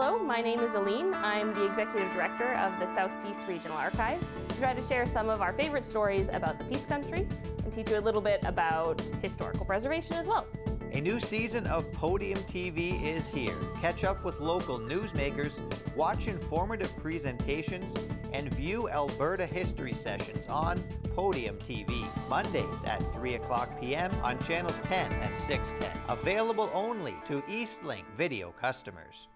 Hello, my name is Aline. I'm the Executive Director of the South Peace Regional Archives. We try to share some of our favorite stories about the Peace Country and teach you a little bit about historical preservation as well. A new season of Podium TV is here. Catch up with local newsmakers, watch informative presentations, and view Alberta history sessions on Podium TV, Mondays at 3 o'clock p.m. on channels 10 and 610. Available only to Eastlink video customers.